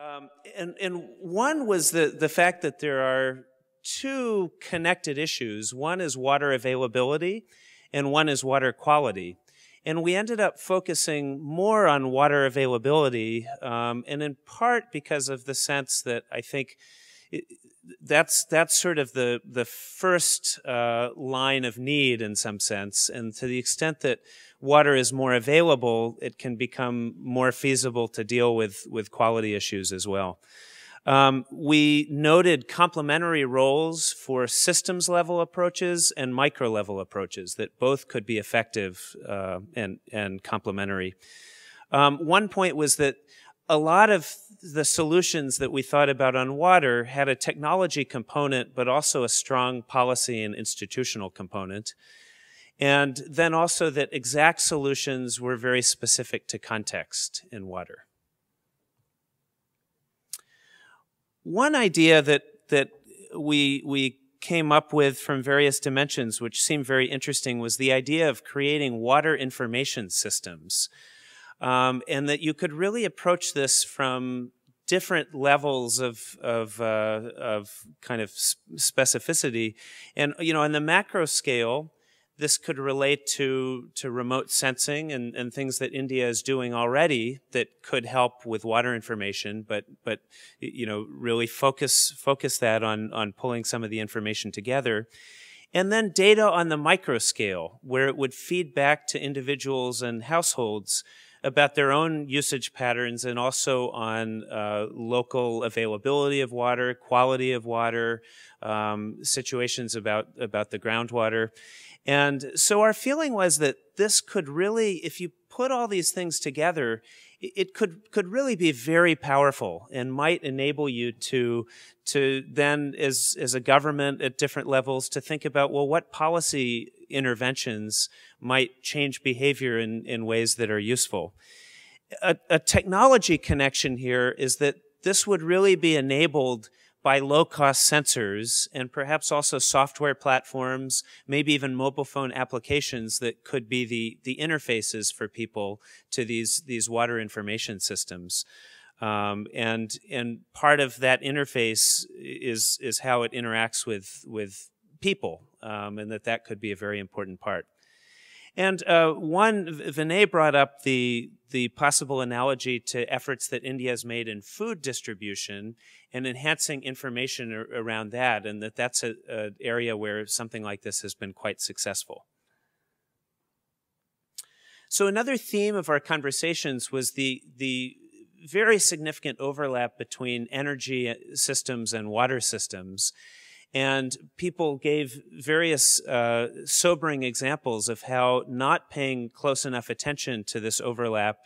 Um, and, and one was the, the fact that there are two connected issues. One is water availability, and one is water quality. And we ended up focusing more on water availability, um, and in part because of the sense that I think it, that's that's sort of the the first uh, line of need in some sense, and to the extent that water is more available, it can become more feasible to deal with with quality issues as well. Um, we noted complementary roles for systems level approaches and micro level approaches that both could be effective uh, and and complementary. Um, one point was that a lot of the solutions that we thought about on water had a technology component, but also a strong policy and institutional component. And then also that exact solutions were very specific to context in water. One idea that, that we, we came up with from various dimensions, which seemed very interesting, was the idea of creating water information systems um, and that you could really approach this from different levels of of, uh, of kind of specificity. And you know, on the macro scale, this could relate to to remote sensing and, and things that India is doing already that could help with water information. But but you know, really focus focus that on on pulling some of the information together. And then data on the micro scale, where it would feed back to individuals and households about their own usage patterns and also on uh, local availability of water, quality of water, um, situations about, about the groundwater. And so our feeling was that this could really, if you put all these things together, it could could really be very powerful and might enable you to to then as as a government at different levels to think about well what policy interventions might change behavior in, in ways that are useful. A, a technology connection here is that this would really be enabled by low cost sensors and perhaps also software platforms, maybe even mobile phone applications that could be the, the interfaces for people to these, these water information systems. Um, and, and part of that interface is, is how it interacts with, with people, um, and that that could be a very important part. And uh, one, Vinay brought up the, the possible analogy to efforts that India has made in food distribution and enhancing information around that, and that that's an area where something like this has been quite successful. So another theme of our conversations was the, the very significant overlap between energy systems and water systems. And people gave various uh, sobering examples of how not paying close enough attention to this overlap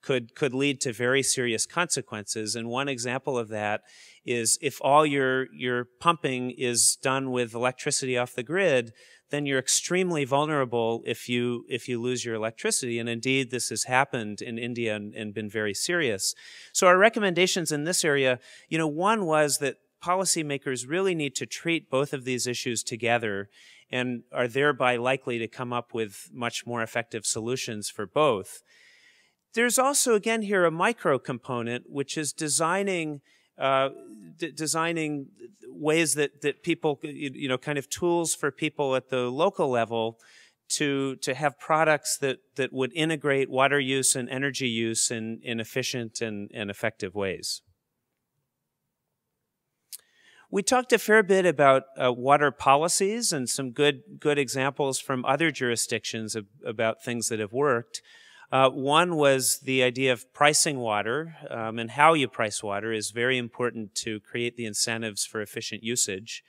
could, could lead to very serious consequences. And one example of that is if all your, your pumping is done with electricity off the grid, then you're extremely vulnerable if you if you lose your electricity. And indeed, this has happened in India and, and, been very serious. So our recommendations in this area, you know, one was that policymakers really need to treat both of these issues together and are thereby likely to come up with much more effective solutions for both. There's also, again, here a micro component, which is designing uh, designing ways that, that people, you know, kind of tools for people at the local level to, to have products that, that would integrate water use and energy use in, in efficient and, and effective ways. We talked a fair bit about uh, water policies and some good good examples from other jurisdictions of, about things that have worked. Uh, one was the idea of pricing water um, and how you price water is very important to create the incentives for efficient usage.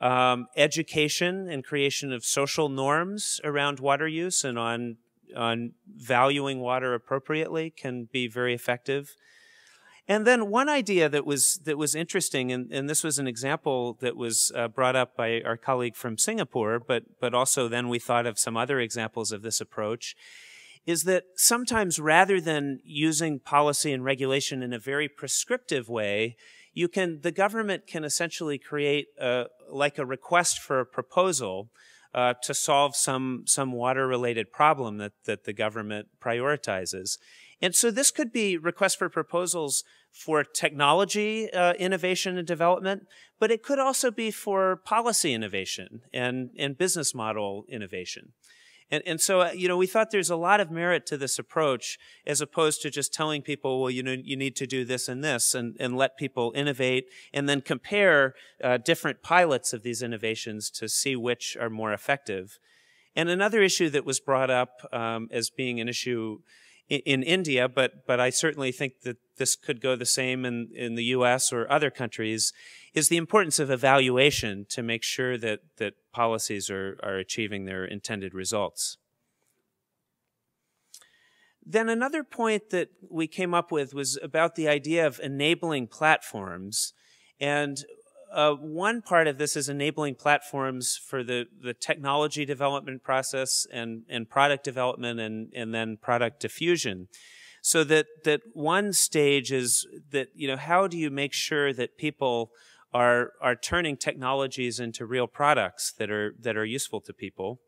Um, education and creation of social norms around water use and on on valuing water appropriately can be very effective. And then one idea that was that was interesting, and, and this was an example that was uh, brought up by our colleague from Singapore, but but also then we thought of some other examples of this approach, is that sometimes rather than using policy and regulation in a very prescriptive way, you can the government can essentially create a, like a request for a proposal uh, to solve some some water related problem that that the government prioritizes And so this could be requests for proposals for technology uh, innovation and development, but it could also be for policy innovation and, and business model innovation. And, and so, uh, you know, we thought there's a lot of merit to this approach as opposed to just telling people, well, you know, you need to do this and this and, and let people innovate and then compare uh, different pilots of these innovations to see which are more effective. And another issue that was brought up um, as being an issue in, in, India, but but I certainly think that this could go the same in, in the U.S. or other countries, is the importance of evaluation to make sure that that policies are are achieving their intended results. Then another point that we came up with was about the idea of enabling platforms. And uh, one part of this is enabling platforms for the, the technology development process and, and product development and, and then product diffusion. So that, that one stage is that, you know, how do you make sure that people are, are turning technologies into real products that are, that are useful to people?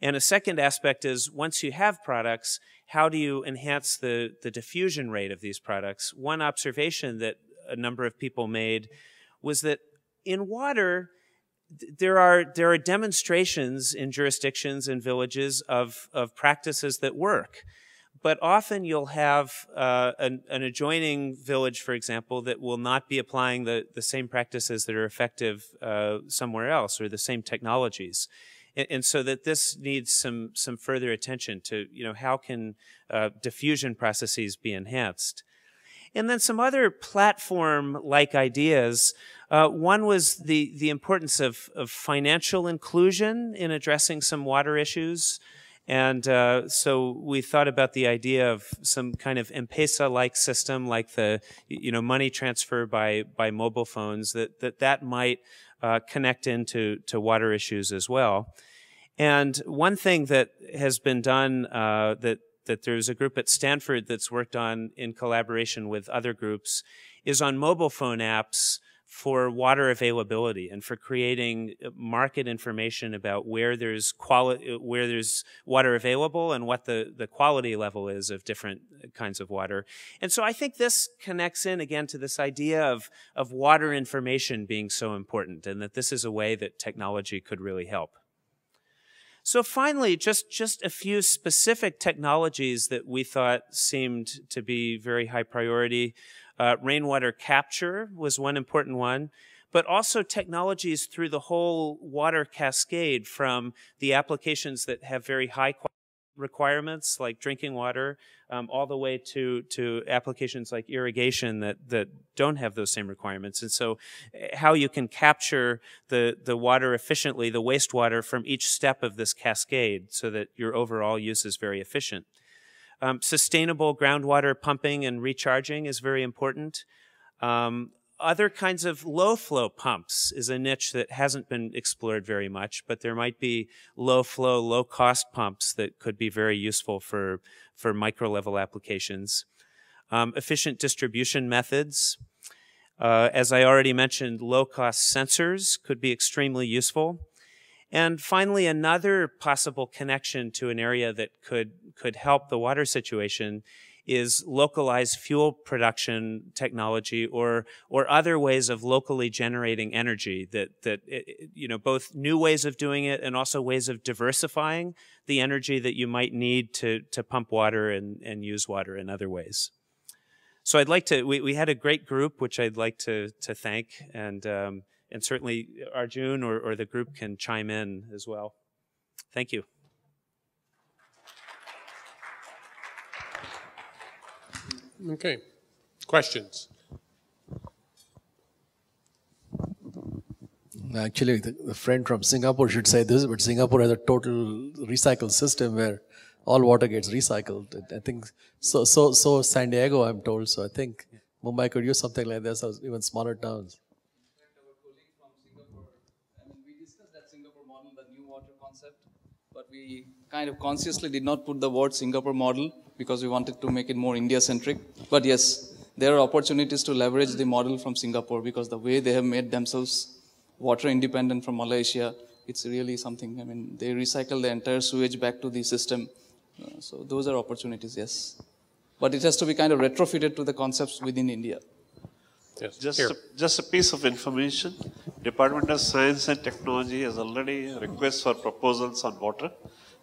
And a second aspect is once you have products, how do you enhance the, the diffusion rate of these products? One observation that a number of people made was that in water, there are there are demonstrations in jurisdictions and villages of of practices that work, but often you'll have uh, an, an, adjoining village, for example, that will not be applying the the same practices that are effective uh, somewhere else or the same technologies. And, and, so that this needs some some further attention to you know how can uh, diffusion processes be enhanced. And then some other platform like ideas. Uh, one was the, the importance of, of financial inclusion in addressing some water issues. And uh, so we thought about the idea of some kind of M-Pesa-like system, like the you know money transfer by by mobile phones, that that that might uh, connect into to water issues as well. And one thing that has been done uh, that that there's a group at Stanford that's worked on in collaboration with other groups is on mobile phone apps for water availability and for creating uh, market information about where there's quality uh, where there's water available and what the, the quality level is of different uh, kinds of water. And so I think this connects in again to this idea of, of water information being so important and that this is a way that technology could really help. So finally, just, just a few specific technologies that we thought seemed to be very high priority. Uh, rainwater capture was one important one, but also technologies through the whole water cascade from the applications that have very high requirements like drinking water, um, all the way to to applications like irrigation that that don't have those same requirements. And so, eh, how you can capture the the water efficiently, the wastewater from each step of this cascade, so that your overall use is very efficient. Um, sustainable groundwater pumping and recharging is very important. Um, other kinds of low flow pumps is a niche that hasn't been explored very much, but there might be low flow, low cost pumps that could be very useful for, for micro level applications. Um, efficient distribution methods. Uh, as I already mentioned, low cost sensors could be extremely useful. And finally, another possible connection to an area that could, could help the water situation is localized fuel production technology or or other ways of locally generating energy that that you know both new ways of doing it and also ways of diversifying the energy that you might need to to pump water and and use water in other ways. So I'd like to we, we had a great group which I'd like to to thank and um, and certainly Arjun or, or the group can chime in as well. Thank you. Okay. Questions? Actually, the, the, friend from Singapore should say this, but Singapore has a total recycle system where all water gets recycled. I think so. So so San Diego, I'm told. So I think Mumbai could use something like this, or even smaller towns. In fact our colleague from Singapore, I mean we discussed that Singapore model, the NEWater concept, but we kind of consciously did not put the word Singapore model because we wanted to make it more India centric. But yes, there are opportunities to leverage the model from Singapore because the way they have made themselves water independent from Malaysia, it's really something. I mean, they recycle the entire sewage back to the system. Uh, so those are opportunities, yes. but it has to be kind of retrofitted to the concepts within India. Yes, Just a, just a piece of information. Department of Science and Technology has already requests for proposals on water.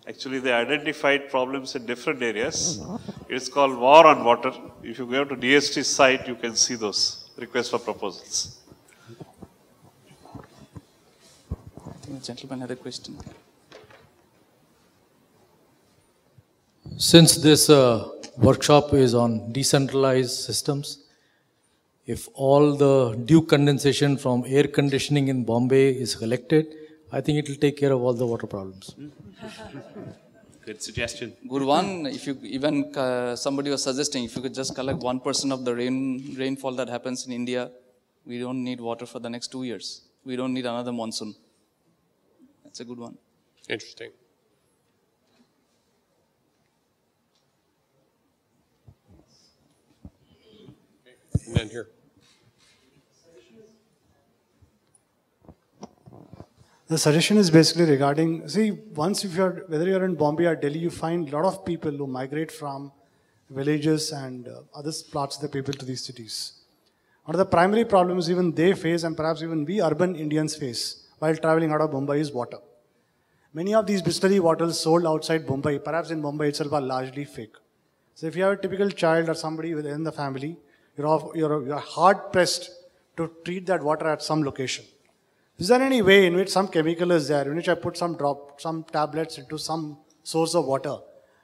Actually, they identified problems in different areas. It's called War on Water. If you go to DST site, you can see those requests for proposals. I think the gentleman had a question. Since this uh, workshop is on decentralized systems, if all the dew condensation from air conditioning in Bombay is collected, I think it will take care of all the water problems. Good suggestion. Good one. If you even uh, somebody was suggesting if you could just collect one percent of the rain rainfall that happens in India, we don't need water for the next two years. We don't need another monsoon. That's a good one. Interesting. And then here. The suggestion is basically regarding, see, once if you're, whether you're in Bombay or Delhi, you find a lot of people who migrate from villages and uh, other parts of the people to these cities. One of the primary problems even they face and perhaps even we urban Indians face while traveling out of Mumbai is water. Many of these Bisleri bottles sold outside Mumbai, perhaps in Mumbai itself, are largely fake. So if you have a typical child or somebody within the family, you're, off, you're, you're hard pressed to treat that water at some location. Is there any way in which some chemical is there, in which I put some drop, some tablets into some source of water,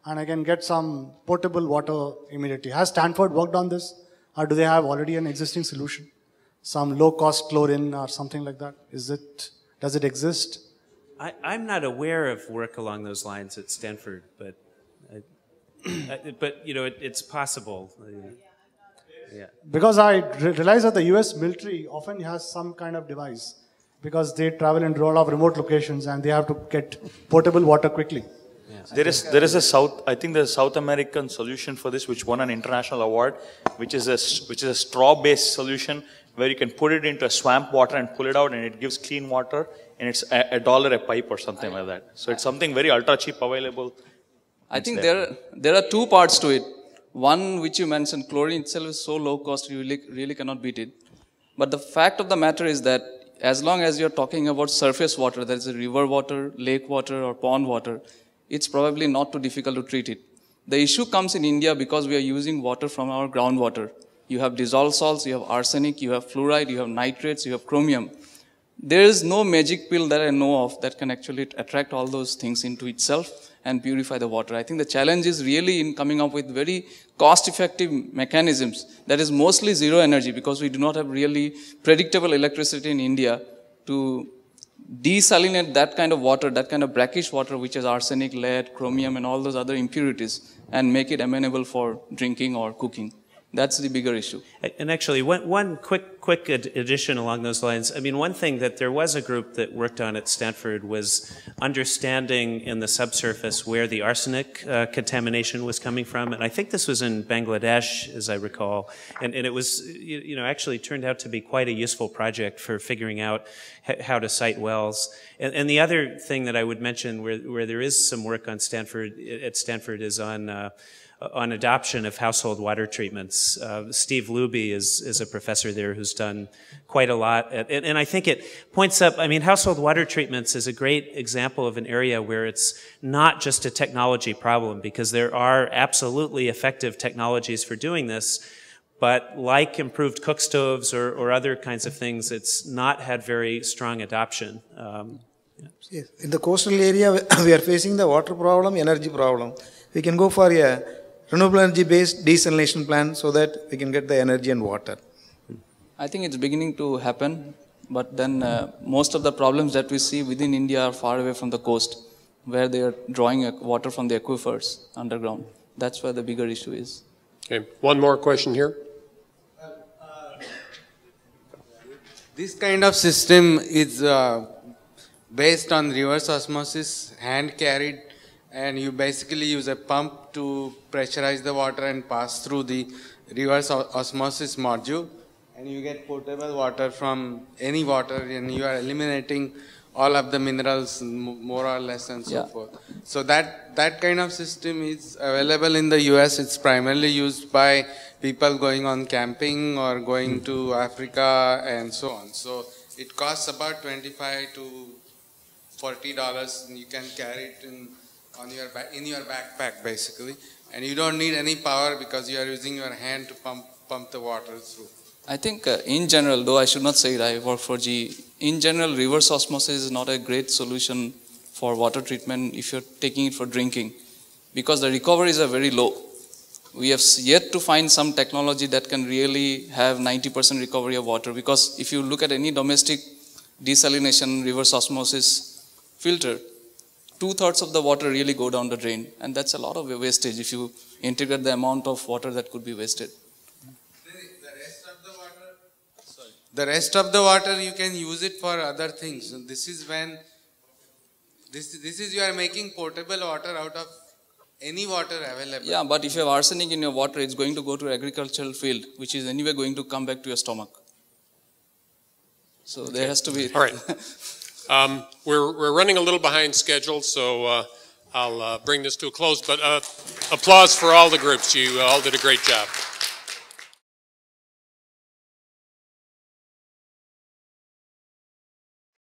and I can get some potable water immediately? Has Stanford worked on this, or do they have already an existing solution? Some low-cost chlorine or something like that? Is it? Does it exist? I, I'm not aware of work along those lines at Stanford, but, I- but you know, it, it's possible. Yeah. Because I realize that the US military often has some kind of device because they travel in a lot of remote locations and they have to get potable water quickly. There is there is a South I think there's a South American solution for this which won an international award, which is a s- which is a straw based solution where you can put it into a swamp water and pull it out and it gives clean water and it's a, a dollar a pipe or something like that. So it's something very ultra cheap available. I think there there are two parts to it. One which you mentioned, chlorine itself is so low cost you really, really cannot beat it. But the fact of the matter is that as long as you're talking about surface water, that is a river water, lake water, or pond water, it's probably not too difficult to treat it. The issue comes in India because we are using water from our groundwater. You have dissolved salts, you have arsenic, you have fluoride, you have nitrates, you have chromium. There is no magic pill that I know of that can actually attract all those things into itself and purify the water. I think the challenge is really in coming up with very cost effective mechanisms that is mostly zero energy because we do not have really predictable electricity in India to desalinate that kind of water, that kind of brackish water, which is arsenic, lead, chromium, and all those other impurities, and make it amenable for drinking or cooking. That's the bigger issue. And actually, one, one quick, quick ad- addition along those lines. I mean, one thing that there was a group that worked on at Stanford was understanding in the subsurface where the arsenic uh, contamination was coming from. And I think this was in Bangladesh, as I recall. And, and it was, you, you know, actually turned out to be quite a useful project for figuring out how to site wells. And, and the other thing that I would mention where, where there is some work on Stanford, at Stanford is on, uh, on adoption of household water treatments. Uh, Steve Luby is, is a professor there who's done quite a lot. At, and, and I think it points up, I mean, household water treatments is a great example of an area where it's not just a technology problem because there are absolutely effective technologies for doing this. But like improved cook stoves or, or other kinds of things, it's not had very strong adoption. Um, Yes. In the coastal area, we are facing the water problem, energy problem. We can go for a renewable energy based desalination plant so that we can get the energy and water. I think it's beginning to happen, but then uh, most of the problems that we see within India are far away from the coast, where they are drawing water from the aquifers underground. That's where the bigger issue is. Okay, one more question here. This kind of system is uh, based on reverse osmosis, hand carried, and you basically use a pump to pressurize the water and pass through the reverse osmosis module, and you get potable water from any water, and you are eliminating all of the minerals more or less and so Yeah. forth. So that, that kind of system is available in the US. It's primarily used by people going on camping or going to Africa and so on. So it costs about 25 to 40 dollars and you can carry it in on your back, in your backpack basically and you don't need any power because you are using your hand to pump pump the water through I think uh, in general, though I should not say it, I work for GE. In general, reverse osmosis is not a great solution for water treatment if you're taking it for drinking because the recoveries are very low. We have yet to find some technology that can really have 90% recovery of water because if you look at any domestic desalination reverse osmosis filter, two thirds of the water really go down the drain and that's a lot of wastage if you integrate the amount of water that could be wasted. the rest of the water you can use it for other things and this is when this this is you are making potable water out of any water available Yeah, but if you have arsenic in your water, it's going to go to agricultural field, which is anyway going to come back to your stomach. So there has to be. All right. Um, we're, we're running a little behind schedule, so uh, I'll uh, bring this to a close, but uh, applause for all the groups. You all did a great job.